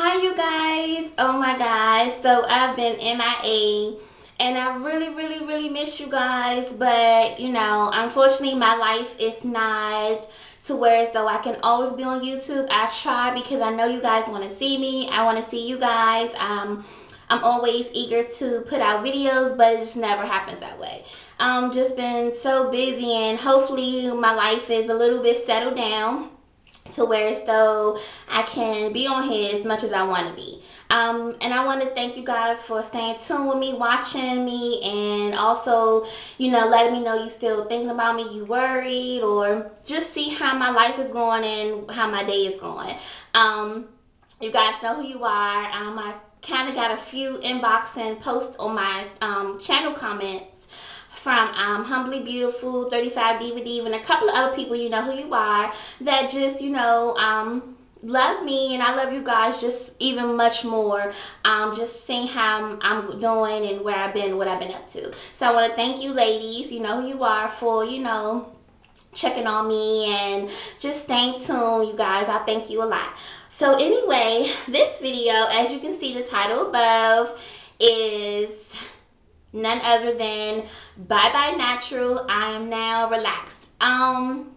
Hi you guys. Oh my god. So I've been in MIA and I really really really miss you guys but you know unfortunately my life is not to where so I can always be on YouTube. I try because I know you guys want to see me. I want to see you guys. Um I'm always eager to put out videos but it just never happens that way. Um just been so busy and hopefully my life is a little bit settled down to where so I can be on here as much as I want to be. Um, and I want to thank you guys for staying tuned with me, watching me, and also, you know, letting me know you still thinking about me, you worried, or just see how my life is going and how my day is going. Um, you guys know who you are. Um, I kind of got a few inboxing posts on my um, channel comments from um, Humbly Beautiful, 35 DVD, and a couple of other people, you know who you are, that just, you know, um, love me and I love you guys just even much more um just seeing how I'm, doing and where I've been what I've been up to. So I want to thank you ladies you know who you are for you know checking on me and just staying tuned you guys. I thank you a lot. So anyway this video as you can see the title above is none other than Bye Bye Natural. I am now relaxed. Um,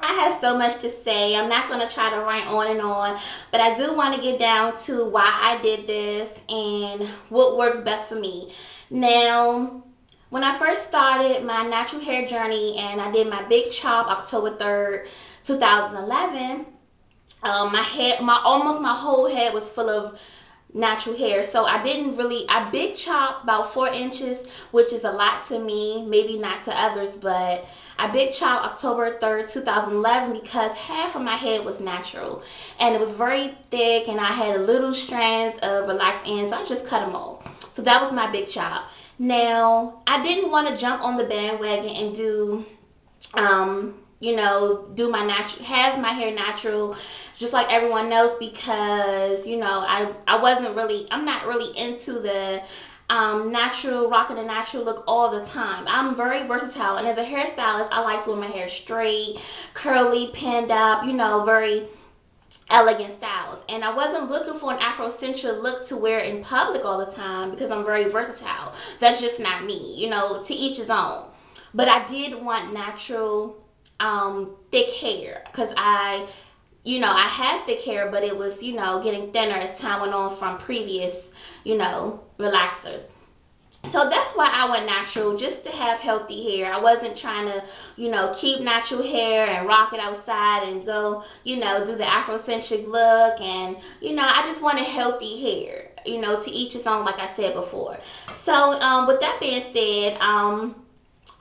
I have so much to say. I'm not going to try to write on and on, but I do want to get down to why I did this and what works best for me. Now, when I first started my natural hair journey and I did my big chop October 3rd, 2011, um, my head, my almost my whole head was full of natural hair. So I didn't really, I big chop about four inches, which is a lot to me, maybe not to others, but I big chop October 3rd, 2011 because half of my head was natural and it was very thick and I had a little strands of relaxed ends. I just cut them all So that was my big chop. Now, I didn't want to jump on the bandwagon and do, um, you know, do my natural, have my hair natural just like everyone else because you know I I wasn't really I'm not really into the um, natural rocking a natural look all the time. I'm very versatile and as a hairstylist I like doing my hair straight, curly, pinned up, you know, very elegant styles. And I wasn't looking for an Afrocentric look to wear in public all the time because I'm very versatile. That's just not me, you know, to each his own. But I did want natural um, thick hair because I you know, I had thick hair, but it was, you know, getting thinner as time went on from previous, you know, relaxers. So that's why I went natural, just to have healthy hair. I wasn't trying to, you know, keep natural hair and rock it outside and go, you know, do the Afrocentric look. And, you know, I just wanted healthy hair, you know, to each his own, like I said before. So, um, with that being said, um,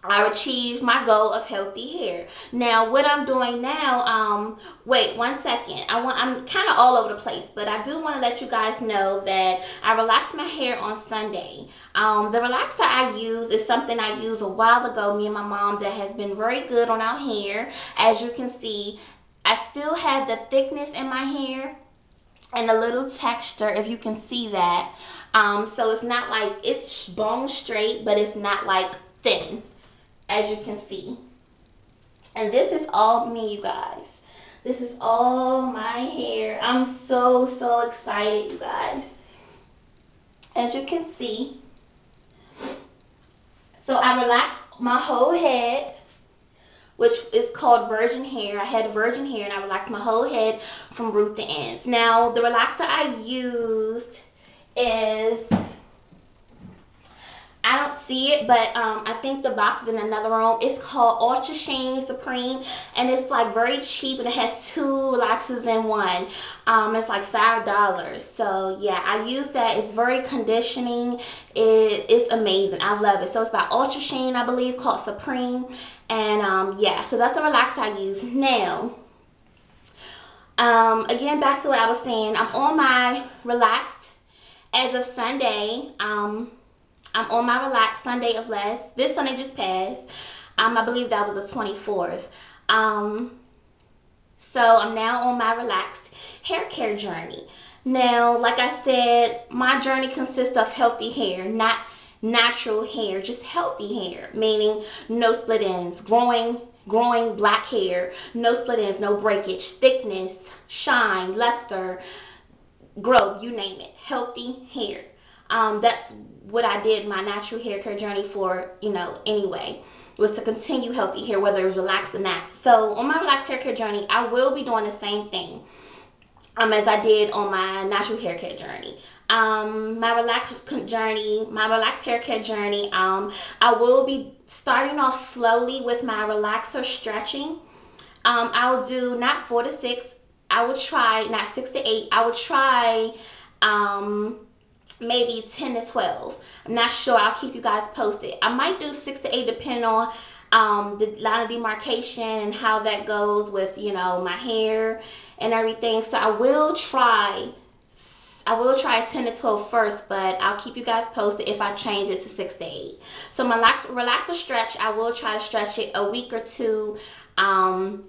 I achieved my goal of healthy hair. Now, what I'm doing now, um, wait one second. I want, I'm kind of all over the place, but I do want to let you guys know that I relaxed my hair on Sunday. Um, the relaxer I use is something I used a while ago, me and my mom, that has been very good on our hair. As you can see, I still have the thickness in my hair and a little texture, if you can see that. Um, so it's not like, it's bone straight, but it's not like thin as you can see. And this is all me, you guys. This is all my hair. I'm so, so excited, you guys. As you can see. So I relaxed my whole head, which is called virgin hair. I had virgin hair, and I relaxed my whole head from root to ends. Now, the relaxer I used is I don't see it, but um, I think the box is in another room. It's called Ultra Sheen Supreme, and it's like very cheap, and it has two relaxers in one. Um, it's like five dollars. So yeah, I use that. It's very conditioning. It, it's amazing. I love it. So it's by Ultra Sheen, I believe, called Supreme, and um, yeah. So that's the relaxer I use now. Um, again, back to what I was saying. I'm on my relaxed as of Sunday. Um, I'm on my relaxed Sunday of last. This Sunday just passed. Um, I believe that was the 24th. Um, so I'm now on my relaxed hair care journey. Now, like I said, my journey consists of healthy hair, not natural hair, just healthy hair, meaning no split ends, growing growing black hair, no split ends, no breakage, thickness, shine, luster, growth, you name it, healthy hair. Um, that's what I did my natural hair care journey for, you know, anyway, was to continue healthy hair, whether it was relaxed or not. So on my relaxed hair care journey, I will be doing the same thing um, as I did on my natural hair care journey. Um, my relaxed journey, my relaxed hair care journey, um, I will be starting off slowly with my relaxer stretching. Um, I'll do not four to six. I would try not six to eight. I would try um, maybe 10 to 12. I'm not sure. I'll keep you guys posted. I might do 6 to 8 depending on um, the line of demarcation and how that goes with, you know, my hair and everything. So I will try, I will try 10 to 12 first, but I'll keep you guys posted if I change it to 6 to 8. So my relax, relaxer stretch, I will try to stretch it a week or two um,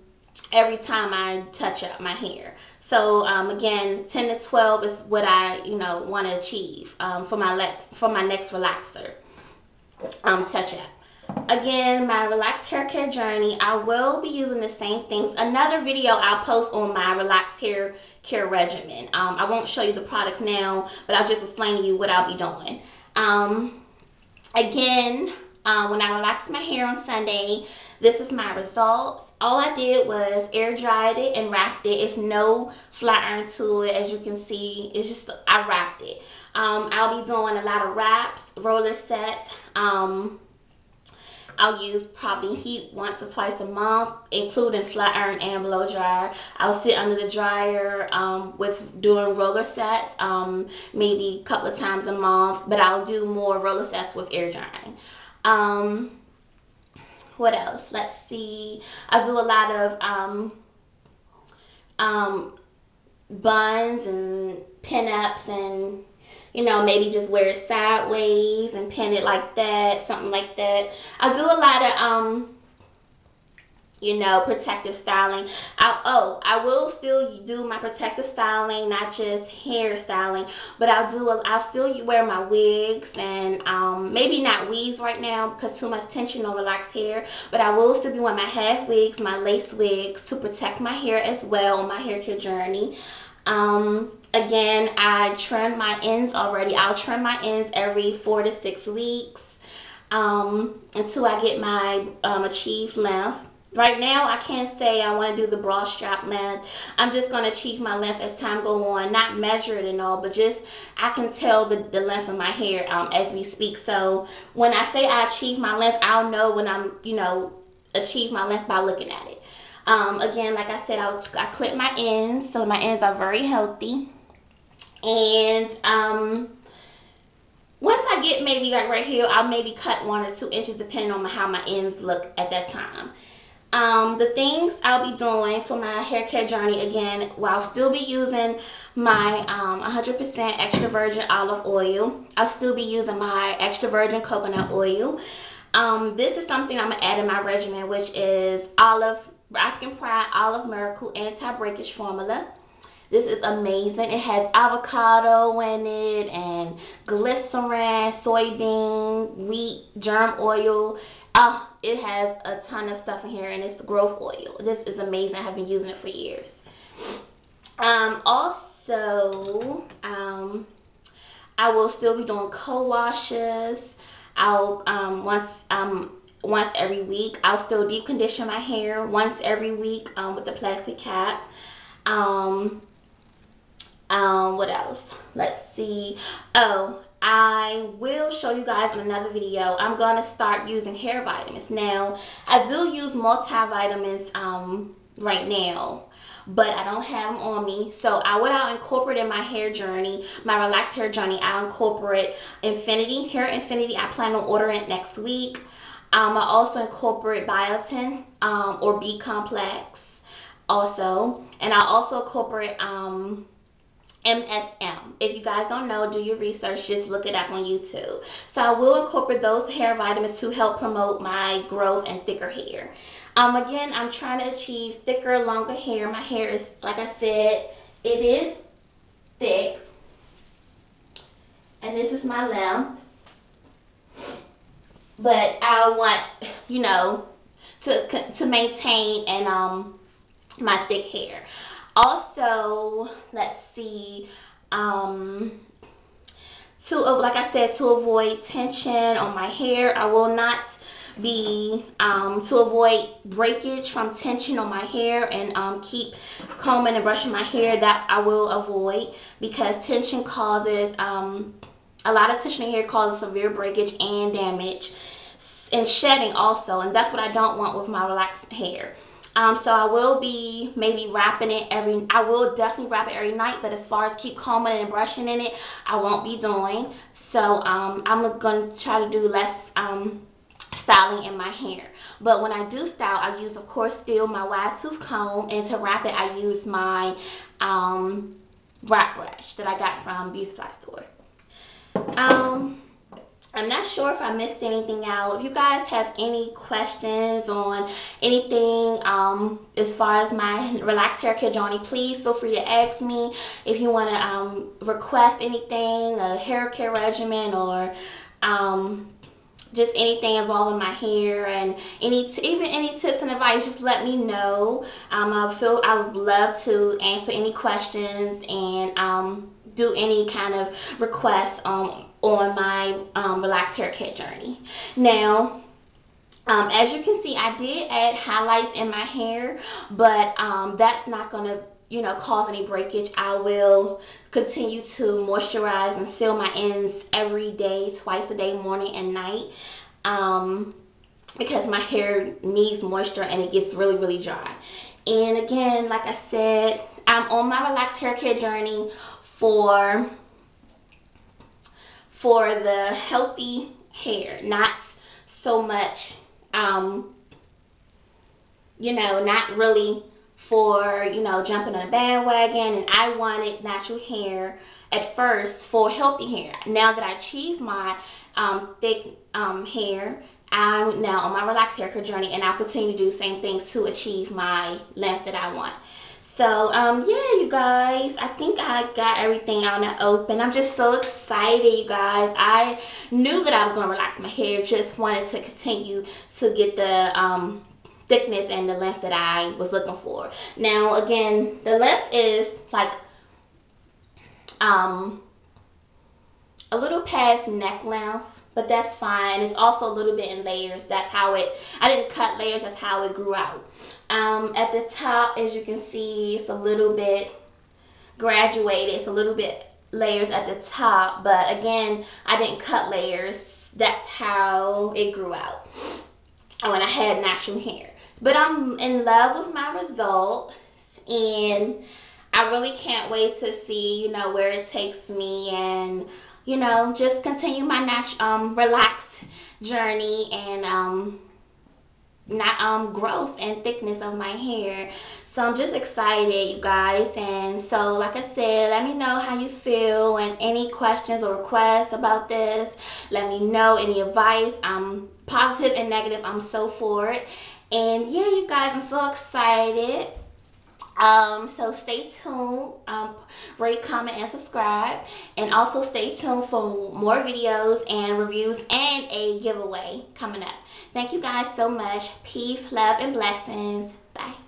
every time I touch up my hair. So um, again, 10 to 12 is what I, you know, want to achieve um, for my for my next relaxer um, touch up. Again, my relaxed hair care journey, I will be using the same things. Another video I'll post on my relaxed hair care regimen. Um, I won't show you the products now, but I'll just explain to you what I'll be doing. Um, again, uh, when I relaxed my hair on Sunday, this is my results all I did was air dried it and wrapped it. It's no flat iron to it, as you can see. It's just, I wrapped it. Um, I'll be doing a lot of wraps, roller sets. Um, I'll use probably heat once or twice a month, including flat iron and blow dryer. I'll sit under the dryer um, with doing roller sets, um, maybe a couple of times a month, but I'll do more roller sets with air drying. Um, what else? Let's see. I do a lot of um, um, buns and pin-ups and, you know, maybe just wear it sideways and pin it like that, something like that. I do a lot of um, you know, protective styling. I, oh, I will still do my protective styling, not just hair styling, but I'll do, a, I'll still wear my wigs and um, maybe not weaves right now because too much tension on relaxed hair, but I will still be wearing my half wigs, my lace wigs to protect my hair as well on my hair care journey. Um, again, I trim my ends already. I'll trim my ends every four to six weeks um, until I get my um, achieved length. Right now, I can't say I want to do the bra strap length. I'm just going to achieve my length as time go on. Not measure it and all, but just I can tell the, the length of my hair um, as we speak. So when I say I achieve my length, I'll know when I'm, you know, achieve my length by looking at it. Um, again, like I said, I'll, I clip my ends, so my ends are very healthy. And um, once I get maybe like right here, I'll maybe cut one or two inches depending on how my ends look at that time. Um, the things I'll be doing for my hair care journey again, while I'll still be using my 100% um, extra virgin olive oil. I'll still be using my extra virgin coconut oil. Um, this is something I'm going to add in my regimen, which is olive, African Pride Olive Miracle Anti-Breakage Formula. This is amazing. It has avocado in it and glycerin, soybean, wheat, germ oil. Oh, it has a ton of stuff in here and it's growth oil. This is amazing. I have been using it for years. Um, also, um, I will still be doing co-washes. I'll, um, once, um, once every week. I'll still deep condition my hair once every week, um, with the plastic cap. Um, um, what else? Let's see. Oh, I will show you guys in another video. I'm going to start using hair vitamins. Now, I do use multivitamins um, right now, but I don't have them on me. So I what I'll incorporate in my hair journey, my relaxed hair journey, I'll incorporate Infinity, Hair Infinity. I plan on ordering it next week. Um, I also incorporate biotin um, or B complex also. And I also incorporate um, MSM. If you guys don't know, do your research. Just look it up on YouTube. So I will incorporate those hair vitamins to help promote my growth and thicker hair. Um, again, I'm trying to achieve thicker, longer hair. My hair is, like I said, it is thick. And this is my length. But I want, you know, to, to maintain and um, my thick hair. Also, let's see, um, to like I said to avoid tension on my hair. I will not be um, to avoid breakage from tension on my hair and um, keep combing and brushing my hair that I will avoid because tension causes um, a lot of tension in hair causes severe breakage and damage and shedding also and that's what I don't want with my relaxed hair. Um, so I will be maybe wrapping it every, I will definitely wrap it every night, but as far as keep combing and brushing in it, I won't be doing. So um, I'm going to try to do less um, styling in my hair. But when I do style, I use, of course, still my wide tooth comb, and to wrap it, I use my um, wrap brush that I got from Beauty Supply Store. Um, I'm not sure if I missed anything out. If you guys have any questions on anything um, as far as my relaxed hair care journey, please feel free to ask me. If you want to um, request anything, a hair care regimen or um, just anything involving my hair and any even any tips and advice just let me know um, I feel I would love to answer any questions and um, do any kind of requests um, on my um, relaxed hair care journey now um, as you can see I did add highlights in my hair but um, that's not going to you know, cause any breakage, I will continue to moisturize and seal my ends every day, twice a day, morning and night. Um, because my hair needs moisture and it gets really, really dry. And again, like I said, I'm on my relaxed hair care journey for for the healthy hair, not so much, um, you know, not really for, you know, jumping on a bandwagon and I wanted natural hair at first for healthy hair. Now that I achieved my um, thick um, hair, I'm now on my relaxed hair care journey and I'll continue to do the same things to achieve my length that I want. So, um, yeah, you guys, I think I got everything out the open. I'm just so excited, you guys. I knew that I was going to relax my hair, just wanted to continue to get the, um, thickness and the length that I was looking for. Now again, the length is like um a little past neck length, but that's fine. It's also a little bit in layers. That's how it, I didn't cut layers, that's how it grew out. Um, at the top, as you can see, it's a little bit graduated. It's a little bit layers at the top, but again, I didn't cut layers. That's how it grew out when I had natural hair. But I'm in love with my result and I really can't wait to see, you know, where it takes me and, you know, just continue my natu um, relaxed journey and um, not um growth and thickness of my hair. So I'm just excited, you guys. And so, like I said, let me know how you feel and any questions or requests about this. Let me know any advice. I'm positive and negative. I'm so for it. And yeah, you guys, I'm so excited. Um, so stay tuned, um, rate, comment, and subscribe. And also stay tuned for more videos and reviews and a giveaway coming up. Thank you guys so much. Peace, love, and blessings. Bye.